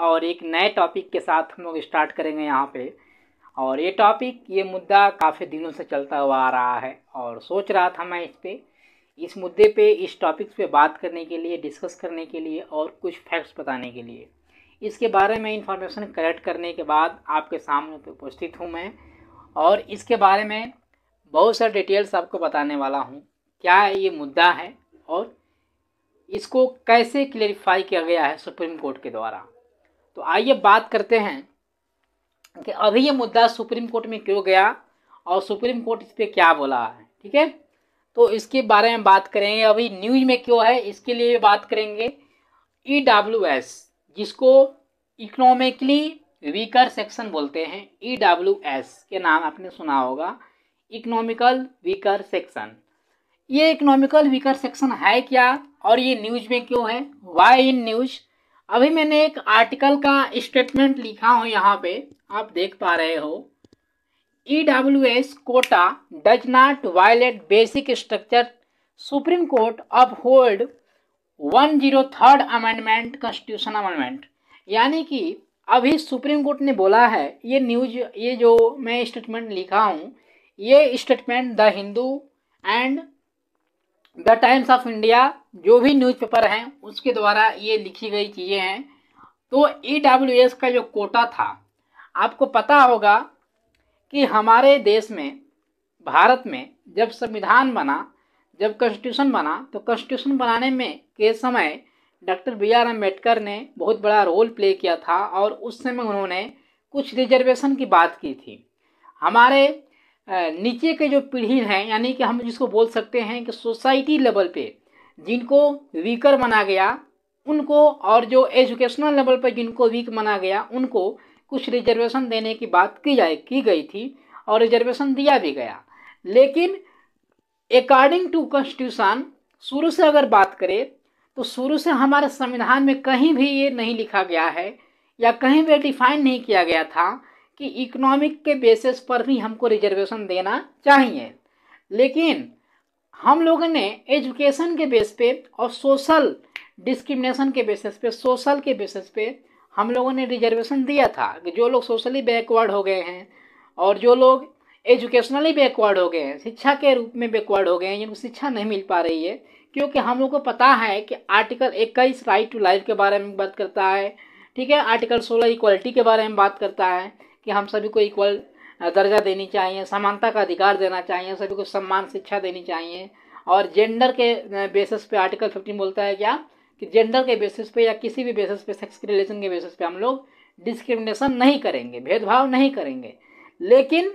और एक नए टॉपिक के साथ हम लोग स्टार्ट करेंगे यहाँ पे। और ये टॉपिक ये मुद्दा काफ़ी दिनों से चलता हुआ आ रहा है और सोच रहा था मैं इस पर इस मुद्दे पे, इस टॉपिक पे बात करने के लिए डिस्कस करने के लिए और कुछ फैक्ट्स बताने के लिए। इसके बारे में इंफॉर्मेशन कलेक्ट करने के बाद आपके सामने पे उपस्थित हूँ मैं। और इसके बारे में बहुत सारे डिटेल्स आपको बताने वाला हूँ। क्या ये मुद्दा है और इसको कैसे क्लेरिफाई किया गया है सुप्रीम कोर्ट के द्वारा? तो आइए बात करते हैं कि अभी ये मुद्दा सुप्रीम कोर्ट में क्यों गया और सुप्रीम कोर्ट इस पर क्या बोला है, ठीक है? तो इसके बारे में बात करेंगे। अभी न्यूज़ में क्यों है, इसके लिए बात करेंगे। ई डब्ल्यू एस जिसको इकोनॉमिकली वीकर सेक्शन बोलते हैं ई डब्ल्यू एस के नाम आपने सुना होगा। इकोनॉमिकल वीकर सेक्शन ये इकोनॉमिकल वीकर सेक्शन है क्या और ये न्यूज़ में क्यों है? वाई इन न्यूज़ अभी मैंने एक आर्टिकल का स्टेटमेंट लिखा हूँ यहाँ पे, आप देख पा रहे हो। E W S quota does not violate basic structure supreme court uphold one zero third amendment constitution amendment यानी कि अभी सुप्रीम कोर्ट ने बोला है, ये न्यूज़ ये जो मैं स्टेटमेंट लिखा हूँ, ये statement the Hindu and the Times of India, जो भी न्यूज़पेपर हैं, उसके द्वारा ये लिखी गई चीज़ें हैं। तो एस का जो कोटा था, आपको पता होगा कि हमारे देश में, भारत में जब संविधान बना, जब कॉन्स्टिट्यूशन बना तो कॉन्स्टिट्यूशन बनाने में के समय डॉक्टर बी आर अंबेडकर ने बहुत बड़ा रोल प्ले किया था और उस समय उन्होंने कुछ रिजर्वेशन की बात की थी। हमारे नीचे के जो पीढ़ी हैं, यानी कि हम जिसको बोल सकते हैं कि सोसाइटी लेवल पे जिनको वीकर माना गया, उनको और जो एजुकेशनल लेवल पर जिनको वीक माना गया, उनको कुछ रिजर्वेशन देने की बात की जाए, की गई थी और रिजर्वेशन दिया भी गया। लेकिन अकॉर्डिंग टू कॉन्स्टिट्यूशन शुरू से अगर बात करें तो शुरू से हमारे संविधान में कहीं भी ये नहीं लिखा गया है या कहीं भी डिफाइन नहीं किया गया था कि इकोनॉमिक के बेसिस पर ही हमको रिजर्वेशन देना चाहिए। लेकिन हम लोगों ने एजुकेशन के बेस पे और सोशल डिस्क्रिमिनेशन के बेसिस पे सोशल के बेसिस पे हम लोगों ने रिजर्वेशन दिया था कि जो लोग सोशली बैकवर्ड हो गए हैं और जो लोग एजुकेशनली बैकवर्ड हो गए हैं, शिक्षा के रूप में बैकवर्ड हो गए हैं, जिनको शिक्षा नहीं मिल पा रही है, क्योंकि हम लोग को पता है कि आर्टिकल इक्कीस राइट टू लाइफ के बारे में बात करता है, ठीक है? आर्टिकल सोलह इक्वलिटी के बारे में बात करता है। कि हम सभी को इक्वल दर्जा देनी चाहिए, समानता का अधिकार देना चाहिए, सभी को सम्मान, शिक्षा देनी चाहिए। और जेंडर के बेसिस पे आर्टिकल फिफ्टीन बोलता है क्या? कि जेंडर के बेसिस पे या किसी भी बेसिस पे सेक्स के रिलेशन के बेसिस पे हम लोग डिस्क्रिमिनेशन नहीं करेंगे, भेदभाव नहीं करेंगे। लेकिन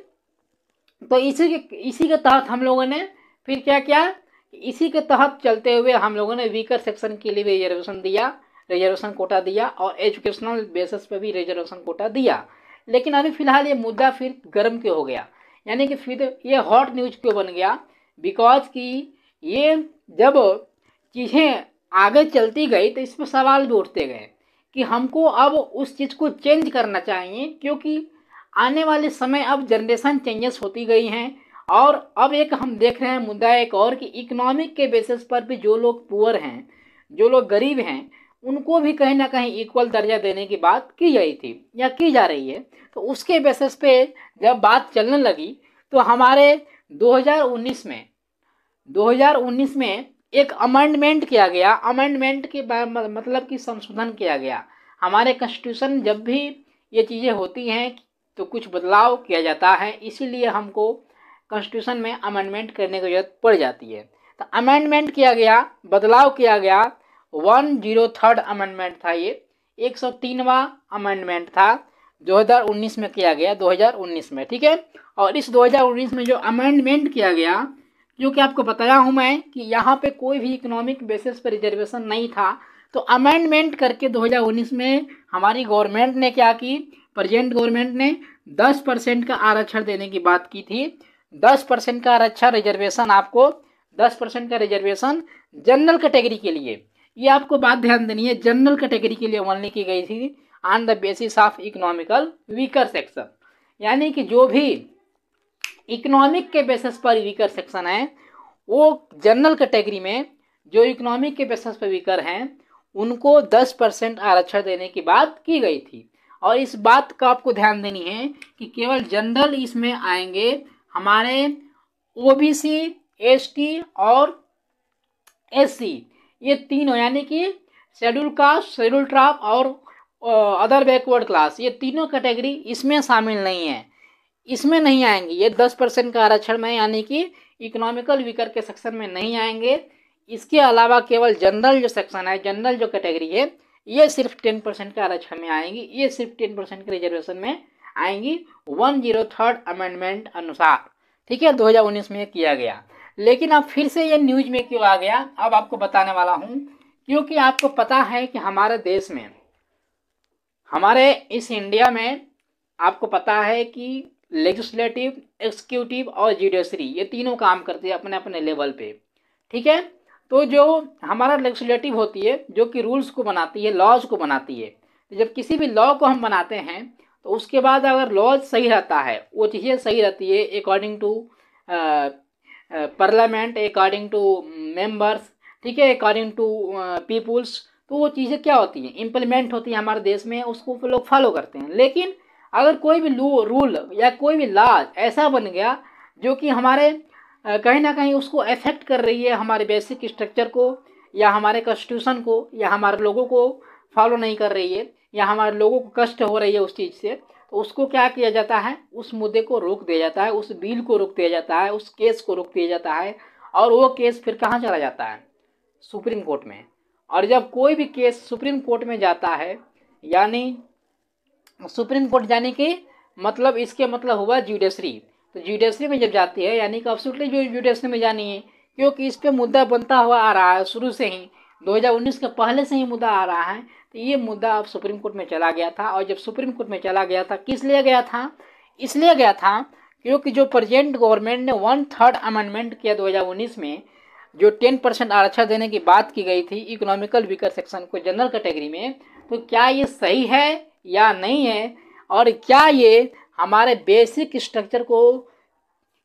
तो इसी के इसी के तहत हम लोगों ने फिर क्या किया? इसी के तहत चलते हुए हम लोगों ने वीकर सेक्शन के लिए भी रिजर्वेशन दिया रिजर्वेशन कोटा दिया और एजुकेशनल बेसिस पे भी रिजर्वेशन कोटा दिया। लेकिन अभी फ़िलहाल ये मुद्दा फिर गर्म क्यों हो गया? यानी कि फिर ये हॉट न्यूज़ क्यों बन गया? बिकॉज़ कि ये जब चीज़ें आगे चलती गई तो इस पर सवाल भी उठते गए कि हमको अब उस चीज़ को चेंज करना चाहिए, क्योंकि आने वाले समय अब जनरेशन चेंजेस होती गई हैं। और अब एक हम देख रहे हैं मुद्दा एक और कि इकोनॉमिक के बेसिस पर भी जो लोग पुअर हैं, जो लोग गरीब हैं उनको भी कहीं ना कहीं इक्वल दर्जा देने की बात की गई थी या की जा रही है। तो उसके बेसिस पे जब बात चलने लगी तो हमारे 2019 में 2019 में एक अमेंडमेंट किया गया। अमेंडमेंट के मतलब कि संशोधन किया गया। हमारे कॉन्स्टिट्यूशन जब भी ये चीज़ें होती हैं तो कुछ बदलाव किया जाता है, इसीलिए हमको कॉन्स्टिट्यूशन में अमेंडमेंट करने की ज़रूरत पड़ जाती है। तो अमेंडमेंट किया गया, बदलाव किया गया वन ज़ीरो थर्ड अमेंडमेंट था ये, एक सौ तीनवा अमेंडमेंट था 2019 में किया गया 2019 में, ठीक है? और इस 2019 में जो अमेंडमेंट किया गया, जो कि आपको बताया हूँ मैं कि यहाँ पे कोई भी इकोनॉमिक बेसिस पर रिजर्वेशन नहीं था तो अमेंडमेंट करके 2019 में हमारी गवर्नमेंट ने क्या की? प्रेजेंट गवर्नमेंट ने 10 परसेंट का आरक्षण देने की बात की थी। 10 परसेंट का आरक्षण रिजर्वेशन आपको 10 परसेंट का रिजर्वेशन जनरल कैटेगरी के लिए। ये आपको बात ध्यान देनी है जनरल कैटेगरी के लिए ओनली की गई थी on the basis of economical weaker section यानी कि जो भी इकोनॉमिक के बेसिस पर वीकर सेक्शन है, वो जनरल कैटेगरी में जो इकोनॉमिक के बेसिस पर वीकर हैं, उनको 10 परसेंट आरक्षण देने की बात की गई थी। और इस बात का आपको ध्यान देनी है कि केवल जनरल इसमें आएँगे, हमारे ओबीसी एसटी और एससी ये तीनों यानी कि शेड्यूल कास्ट, शेड्यूल ट्राफ और अदर बैकवर्ड क्लास ये तीनों कैटेगरी इसमें शामिल नहीं है। इसमें नहीं आएँगे। ये दस परसेंट का आरक्षण में, यानी कि इकोनॉमिकल वीकर के सेक्शन में नहीं आएँगे। इसके अलावा केवल जनरल जो सेक्शन है जनरल जो कैटेगरी है, ये सिर्फ़ टेन परसेंट का आरक्षण में आएँगी। ये सिर्फ़ टेन परसेंट के रिजर्वेशन में आएँगी। वन ज़ीरो थर्ड अमेंडमेंट अनुसार। ठीक है 2019 में किया गया। लेकिन अब फिर से ये न्यूज़ में क्यों आ गया? अब आपको बताने वाला हूँ, क्योंकि आपको पता है कि हमारे देश में, हमारे इस इंडिया में आपको पता है कि लेजिस्लेटिव एक्सिक्यूटिव और जुडिशरी ये तीनों काम करते हैं अपने अपने लेवल पे। ठीक है? तो जो हमारा लेजिस्लेटिव होती है, जो कि रूल्स को बनाती है लॉज को बनाती है तो जब किसी भी लॉ को हम बनाते हैं तो उसके बाद अगर लॉज सही रहता है, वो चीज़ें सही रहती है according to parliament according to members ठीक है अकॉर्डिंग टू पीपुल्स तो वो चीज़ें क्या होती हैं? इम्प्लीमेंट होती हैं हमारे देश में, उसको लोग फॉलो करते हैं। लेकिन अगर कोई भी लू रूल या कोई भी लॉज ऐसा बन गया, जो कि हमारे कहीं ना कहीं उसको अफेक्ट कर रही है हमारे बेसिक स्ट्रक्चर को, या हमारे कॉन्स्टिट्यूशन को, या हमारे लोगों को फॉलो नहीं कर रही है, या हमारे लोगों को कष्ट हो रही है उस चीज़ से तो उसको क्या किया जाता है? उस मुद्दे को रोक दिया जाता है, उस बिल को रोक दिया जाता है, उस केस को रोक दिया जाता है और वो केस फिर कहाँ चला जाता है? सुप्रीम कोर्ट में। और जब कोई भी केस सुप्रीम कोर्ट में जाता है, यानी सुप्रीम कोर्ट जाने के मतलब इसके मतलब हुआ जुडिशरी तो जुडिशरी में जब जाती है, यानी कि अब्सोल्युटली जो जुडिशरी में जानी है, क्योंकि इस पर मुद्दा बनता हुआ आ रहा है, शुरू से ही 2019 के पहले से ही मुद्दा आ रहा है तो ये मुद्दा अब सुप्रीम कोर्ट में चला गया था और जब सुप्रीम कोर्ट में चला गया था, किस लिए गया था? इसलिए गया था क्योंकि जो प्रेजेंट गवर्नमेंट ने वन थर्ड अमेंडमेंट किया 2019 में, जो टेन परसेंट आरक्षण देने की बात की गई थी इकोनॉमिकल वीकर सेक्शन को जनरल कैटेगरी में तो क्या ये सही है या नहीं है? और क्या ये हमारे बेसिक स्ट्रक्चर को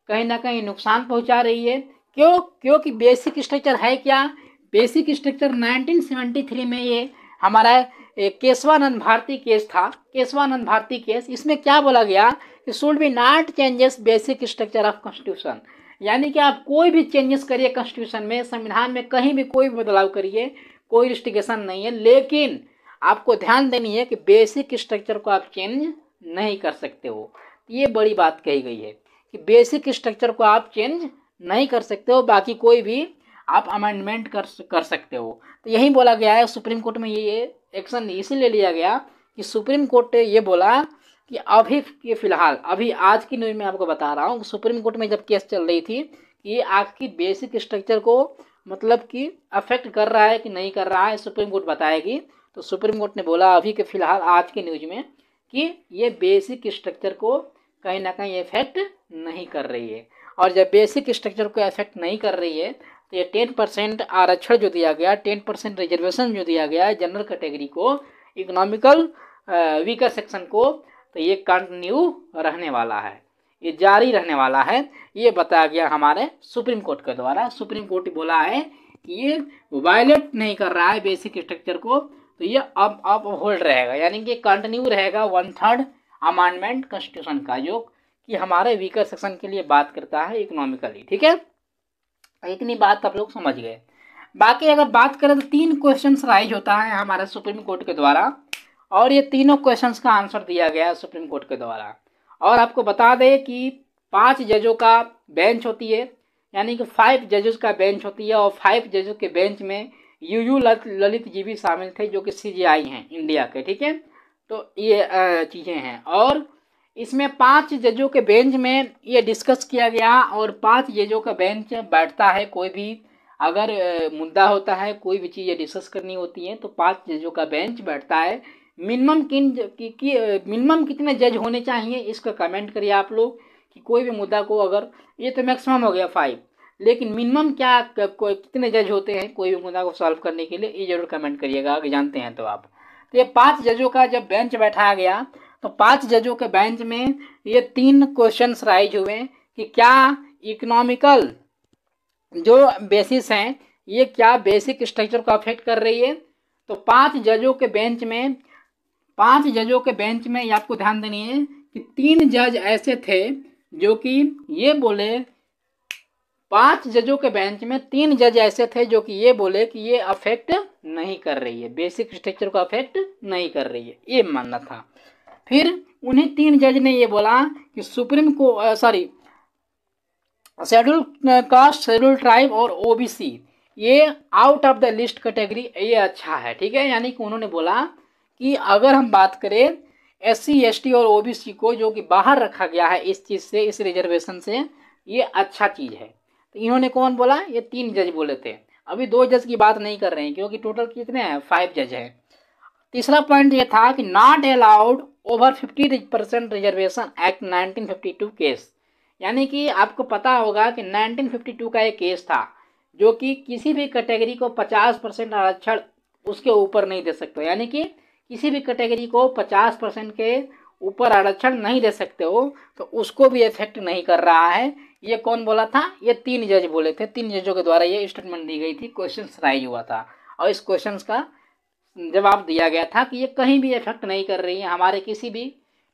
कहीं ना कहीं नुकसान पहुँचा रही है? क्यों? क्योंकि बेसिक स्ट्रक्चर है क्या? बेसिक स्ट्रक्चर 1973 में ये हमारा केशवानंद भारती केस था। केशवानंद भारती केस, इसमें क्या बोला गया? कि should be not changes basic structure of constitution यानी कि आप कोई भी चेंजेस करिए कॉन्स्टिट्यूशन में, संविधान में कहीं भी कोई भी बदलाव करिए, कोई रिस्ट्रिकेशन नहीं है। लेकिन आपको ध्यान देनी है कि बेसिक स्ट्रक्चर को आप चेंज नहीं कर सकते हो। ये बड़ी बात कही गई है कि बेसिक स्ट्रक्चर को आप चेंज नहीं कर सकते हो। बाकी कोई भी आप अमेंडमेंट कर कर सकते हो। तो यही बोला गया है, सुप्रीम कोर्ट में ये एक्शन इसीलिए लिया गया कि सुप्रीम कोर्ट ने ये बोला कि अभी के फ़िलहाल, अभी आज की न्यूज़ में आपको बता रहा हूँ सुप्रीम कोर्ट में जब केस चल रही थी कि आपकी बेसिक स्ट्रक्चर को मतलब कि अफेक्ट कर रहा है कि नहीं कर रहा है, सुप्रीम कोर्ट बताएगी। तो सुप्रीम कोर्ट ने बोला अभी के फ़िलहाल आज के न्यूज़ में कि ये बेसिक स्ट्रक्चर को कहीं ना कहीं इफ़ेक्ट नहीं कर रही है। और जब बेसिक स्ट्रक्चर को इफ़ेक्ट नहीं कर रही है तो ये टेन परसेंट आरक्षण जो दिया गया टेन परसेंट रिजर्वेशन जो दिया गया है जनरल कैटेगरी को इकोनॉमिकल वीकर सेक्शन को तो ये कंटिन्यू रहने वाला है। ये जारी रहने वाला है। ये बताया गया हमारे सुप्रीम कोर्ट के द्वारा। सुप्रीम कोर्ट बोला है कि ये वायलेट नहीं कर रहा है बेसिक स्ट्रक्चर को तो ये अब अब होल्ड रहेगा। यानी कि कंटिन्यू रहेगा वन थर्ड अमांडमेंट कॉन्स्टिट्यूशन का जो कि हमारे वीकर सेक्शन के लिए बात करता है इकोनॉमिकली ठीक है? इतनी बात आप लोग समझ गए। बाकी अगर बात करें तो तीन क्वेश्चन राइज होता है हमारे सुप्रीम कोर्ट के द्वारा, और ये तीनों क्वेश्चंस का आंसर दिया गया है सुप्रीम कोर्ट के द्वारा। और आपको बता दें कि पाँच जजों का बेंच होती है, यानी कि फाइव जजेस का बेंच होती है, और फाइव जजों के बेंच में यू यू ललित जी भी शामिल थे, जो कि सी जी आई हैं इंडिया के, ठीक है? तो ये चीज़ें हैं। और इसमें पाँच जजों के बेंच में ये डिस्कस किया गया और पाँच जजों का बेंच बैठता है कोई भी अगर मुद्दा होता है कोई भी चीज़ें डिस्कस करनी होती हैं तो पाँच जजों का बेंच बैठता है। मिनिमम किन की, की मिनिमम कितने जज होने चाहिए इसका कमेंट करिए आप लोग कि कोई भी मुद्दा को अगर ये तो मैक्सिमम हो गया फाइव लेकिन मिनिमम क्या कितने जज होते हैं कोई भी मुद्दा को सॉल्व करने के लिए ये ज़रूर कमेंट करिएगा अगर जानते हैं तो आप। तो ये पाँच जजों का जब बेंच बैठाया गया तो पाँच जजों के बेंच में ये तीन क्वेश्चन राइज हुए कि क्या इकोनॉमिकल जो बेसिस हैं, ये क्या बेसिक स्ट्रक्चर को अफेक्ट कर रही है? तो पाँच जजों के बेंच में, पाँच जजों के बेंच में ये आपको ध्यान देनी है कि तीन जज ऐसे थे जो कि ये बोले, पाँच जजों के बेंच में तीन जज ऐसे थे जो कि ये बोले कि ये अफेक्ट नहीं कर रही है बेसिक स्ट्रक्चर को अफेक्ट नहीं कर रही है, ये मानना था। फिर उन्हीं तीन जज ने ये बोला कि सुप्रीम को sorry schedule caste, schedule tribe और ओबीसी, ये out of the list category ये अच्छा है, ठीक है? यानी कि उन्होंने बोला कि अगर हम बात करें एस सी और ओबीसी को, जो कि बाहर रखा गया है इस चीज़ से, इस रिजर्वेशन से, ये अच्छा चीज़ है। तो इन्होंने कौन बोला? ये तीन जज बोले थे। अभी दो जज की बात नहीं कर रहे हैं, क्योंकि टोटल कितने हैं? फाइव जज हैं। तीसरा पॉइंट ये था कि not allowed over fifty percent reservation act 1952 case यानी कि आपको पता होगा कि 1952 का एक केस था, जो कि किसी भी कैटेगरी को 50 परसेंट आरक्षण उसके ऊपर नहीं दे सकते यानी कि किसी भी कैटेगरी को 50 परसेंट के ऊपर आरक्षण नहीं दे सकते हो तो उसको भी इफ़ेक्ट नहीं कर रहा है। ये कौन बोला था? ये तीन जज बोले थे। तीन जजों के द्वारा ये स्टेटमेंट दी गई थी। क्वेश्चन राइज हुआ था। और इस क्वेश्चन का जवाब दिया गया था कि ये कहीं भी इफ़ेक्ट नहीं कर रही है, हमारे किसी भी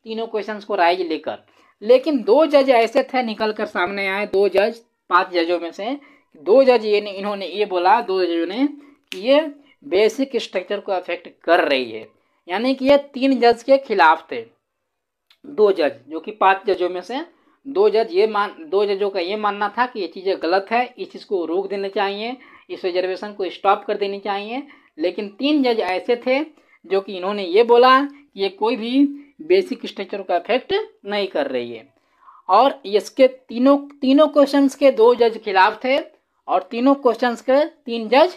तीनों क्वेश्चंस को राइज लेकर। लेकिन दो जज ऐसे थे निकल कर सामने आए, दो जज पाँच जजों में से, दो जज ये इन्होंने ये बोला, दो जजों ने कि ये बेसिक स्ट्रक्चर को अफेक्ट कर रही है। यानी कि ये तीन जज के खिलाफ थे। दो जज जो कि पाँच जजों में से, दो जज ये मान दो जजों का ये मानना था कि ये चीज़ें गलत है, इस चीज़ को रोक देना चाहिए, इस रिजर्वेशन को स्टॉप कर देनी चाहिए लेकिन तीन जज ऐसे थे जो कि इन्होंने ये बोला कि ये कोई भी बेसिक स्ट्रक्चर का इफ़ेक्ट नहीं कर रही है। और इसके तीनों तीनों क्वेश्चंस के दो जज खिलाफ थे और तीनों क्वेश्चंस के तीन जज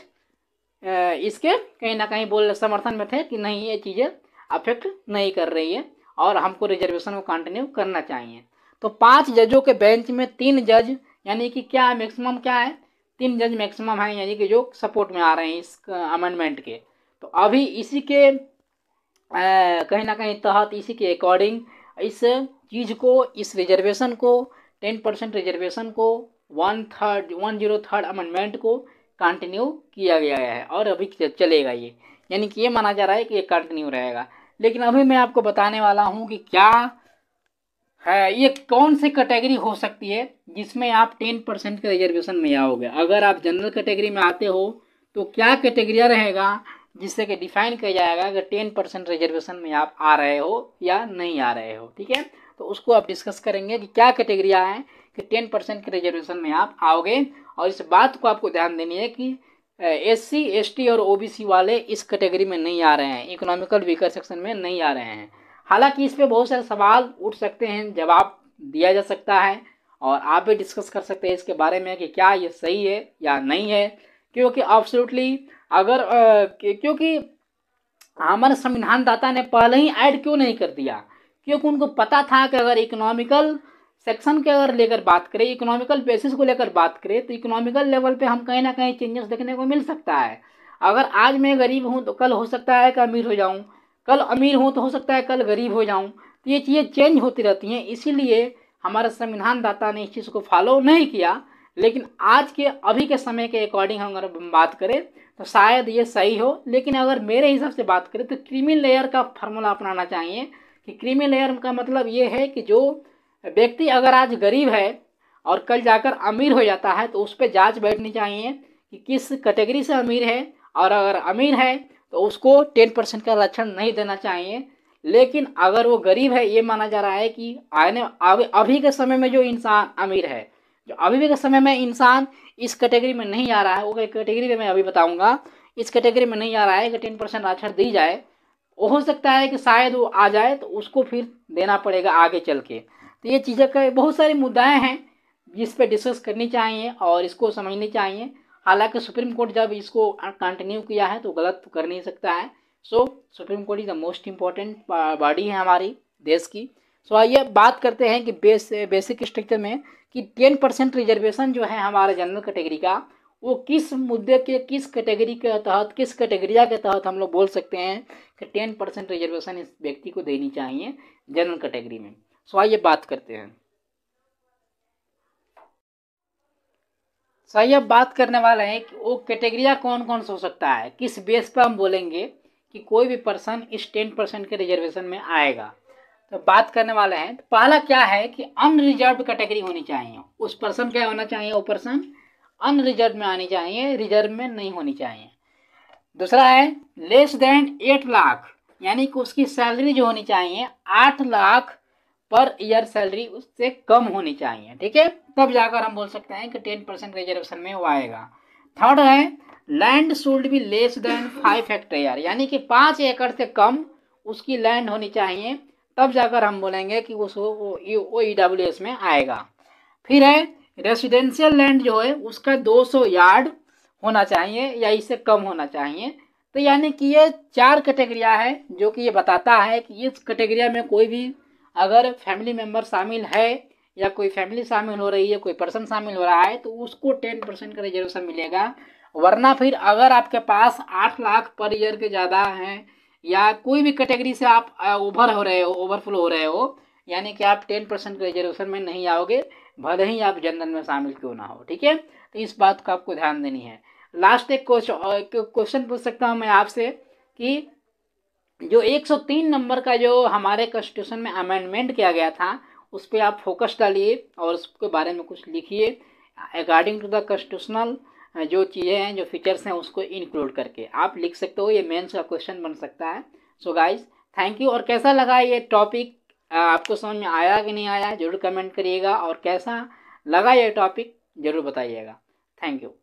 इसके कहीं ना कहीं बोल, समर्थन में थे कि नहीं, ये चीज़ें अफेक्ट नहीं कर रही है और हमको रिजर्वेशन को कंटिन्यू करना चाहिए। तो पाँच जजों के बेंच में तीन जज, यानी कि क्या मैक्सिमम क्या है? तीन जज मैक्सिमम हैं, यानी कि जो सपोर्ट में आ रहे हैं इस अमेंडमेंट के। तो अभी इसी के कहीं ना कहीं तहत इसी के अकॉर्डिंग इस चीज़ को, इस रिजर्वेशन को टेन परसेंट रिजर्वेशन को one third one zero third amendment को कंटिन्यू किया गया है, और अभी चलेगा ये। यानी कि ये माना जा रहा है कि ये कंटिन्यू रहेगा। लेकिन अभी मैं आपको बताने वाला हूँ कि क्या है, ये कौन सी कैटेगरी हो सकती है जिसमें आप टेन परसेंट के रिजर्वेशन में आओगे? अगर आप जनरल कैटेगरी में आते हो तो क्या कैटेगरिया रहेगा जिससे कि डिफाइन किया जाएगा कि टेन परसेंट रिजर्वेशन में आप आ रहे हो या नहीं आ रहे हो, ठीक है? तो उसको आप डिस्कस करेंगे कि क्या कैटेगरिया है कि टेन परसेंट के रिजर्वेशन में आप आओगे। और इस बात को आपको ध्यान देनी है कि एस सी एस टी और ओ बी सी वाले इस कैटेगरी में नहीं आ रहे हैं इकोनॉमिकल वीकर सेक्शन में नहीं आ रहे हैं। हालाँकि इस पर बहुत सारे सवाल उठ सकते हैं जवाब दिया जा सकता है और आप भी डिस्कस कर सकते हैं इसके बारे में कि क्या ये सही है या नहीं है। क्योंकि ऑब्सोल्युटली अगर आ, क्योंकि हमारे संविधान दाता ने पहले ही ऐड क्यों नहीं कर दिया? क्योंकि उनको पता था कि अगर इकोनॉमिकल सेक्शन के अगर लेकर बात करें इकोनॉमिकल बेसिस को लेकर बात करें तो इकोनॉमिकल लेवल पे हम कहीं ना कहीं चेंजेस देखने को मिल सकता है। अगर आज मैं गरीब हूँ तो कल हो सकता है कि अमीर हो जाऊँ। कल अमीर हूँ तो हो सकता है कल गरीब हो जाऊँ। तो ये चीज़ें चेंज होती रहती हैं। इसीलिए हमारे संविधान दाता ने इस चीज़ को फॉलो नहीं किया। लेकिन आज के, अभी के समय के अकॉर्डिंग हम अगर बात करें तो शायद ये सही हो। लेकिन अगर मेरे हिसाब से बात करें तो क्रीमी लेयर का फार्मूला अपनाना चाहिए। कि क्रीमी लेयर का मतलब ये है कि जो व्यक्ति अगर आज गरीब है और कल जाकर अमीर हो जाता है तो उस पर जाँच बैठनी चाहिए कि किस कैटेगरी से अमीर है। और अगर अमीर है तो उसको टेन परसेंट का लक्षण नहीं देना चाहिए। लेकिन अगर वो गरीब है, ये माना जा रहा है कि आने, अभी के समय में जो इंसान अमीर है, जो अभी के समय में इंसान इस कैटेगरी में नहीं आ रहा है, वो कैटेगरी में मैं अभी बताऊँगा, इस कैटेगरी में नहीं आ रहा है कि टेन परसेंट आरक्षण दी जाए। वो हो सकता है कि शायद वो आ जाए तो उसको फिर देना पड़ेगा आगे चल के। तो ये चीज़ें का बहुत सारी मुद्दाएँ हैं, जिस पर डिस्कस करनी चाहिए और इसको समझनी चाहिए। हालाँकि सुप्रीम कोर्ट जब इसको कंटिन्यू किया है तो गलत तो कर नहीं सकता है। So supreme court is the most important body है हमारी देश की। सो आइए बात करते हैं कि बेस बेसिक स्ट्रक्चर में कि टेन परसेंट रिजर्वेशन जो है हमारे जनरल कैटेगरी का, वो किस मुद्दे के, किस कैटेगरी के तहत, किस कैटेगरिया के तहत हम लोग बोल सकते हैं कि टेन परसेंट रिजर्वेशन इस व्यक्ति को देनी चाहिए जनरल कैटेगरी में। सो आइए बात करते हैं। सही अब बात करने वाले हैं कि वो कैटेगरिया कौन कौन सा हो सकता है? किस बेस पर हम बोलेंगे कि कोई भी पर्सन इस टेन परसेंट के रिजर्वेशन में आएगा? तो बात करने वाले हैं तो पहला क्या है कि अनरिजर्व कैटेगरी होनी चाहिए। उस पर्सन क्या होना चाहिए? वो पर्सन अनरिजर्व में आनी चाहिए रिज़र्व में नहीं होनी चाहिए। दूसरा है लेस देन एट लाख यानी कि उसकी सैलरी जो होनी चाहिए, आठ लाख पर ईयर सैलरी उससे कम होनी चाहिए, ठीक है? तब जाकर हम बोल सकते हैं कि टेन परसेंट रिजर्वेशन में वो आएगा। थर्ड है land should be less than five hectare यानी कि पाँच एकड़ से कम उसकी लैंड होनी चाहिए, तब जाकर हम बोलेंगे कि उस वो ई डब्ल्यू एस में आएगा। फिर है रेसिडेंशियल लैंड जो है, उसका 200 यार्ड होना चाहिए या इससे कम होना चाहिए। तो यानी कि ये चार कैटेगरिया है, जो कि ये बताता है कि इस कैटेगरिया में कोई भी अगर फैमिली मेंबर शामिल है, या कोई फैमिली शामिल हो रही है, कोई पर्सन शामिल हो रहा है तो उसको टेन परसेंट का रिजर्वेशन मिलेगा। वरना फिर अगर आपके पास आठ लाख पर ईयर के ज़्यादा हैं, या कोई भी कैटेगरी से आप ओवर हो रहे हो ओवरफ्लो हो रहे हो, यानी कि आप टेन परसेंट रिजर्वेशन में नहीं आओगे, भले ही आप जनरल में शामिल क्यों ना हो, ठीक है? तो इस बात का आपको ध्यान देनी है। लास्ट एक क्वेश्चन पूछ सकता हूँ मैं आपसे कि जो 103 नंबर का जो हमारे कॉन्स्टिट्यूशन में अमेंडमेंट किया गया था, उस पर आप फोकस डालिए और उसके बारे में कुछ लिखिए। अकॉर्डिंग टू द कॉन्स्टिट्यूशनल जो चीज़ें हैं, जो फीचर्स हैं, उसको इंक्लूड करके। आप लिख सकते हो, ये मेंस का क्वेश्चन बन सकता है। सो गाइज़ थैंक यू और कैसा लगा ये टॉपिक आपको समझ में आया कि नहीं आया? ज़रूर कमेंट करिएगा। और कैसा लगा ये टॉपिक ज़रूर बताइएगा। Thank you